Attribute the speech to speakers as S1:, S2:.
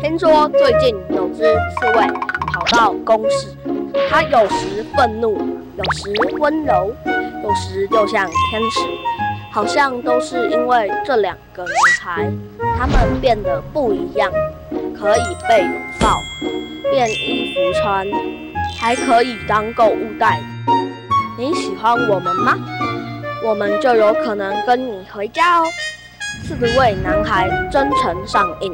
S1: 听说最近有只刺猬跑到公室，它有时愤怒，有时温柔，有时又像天使。好像都是因为这两个男孩，他们变得不一样，可以被拥抱、变衣服穿，还可以当购物袋。你喜欢我们吗？我们就有可能跟你回家哦！刺猬男孩真诚上映。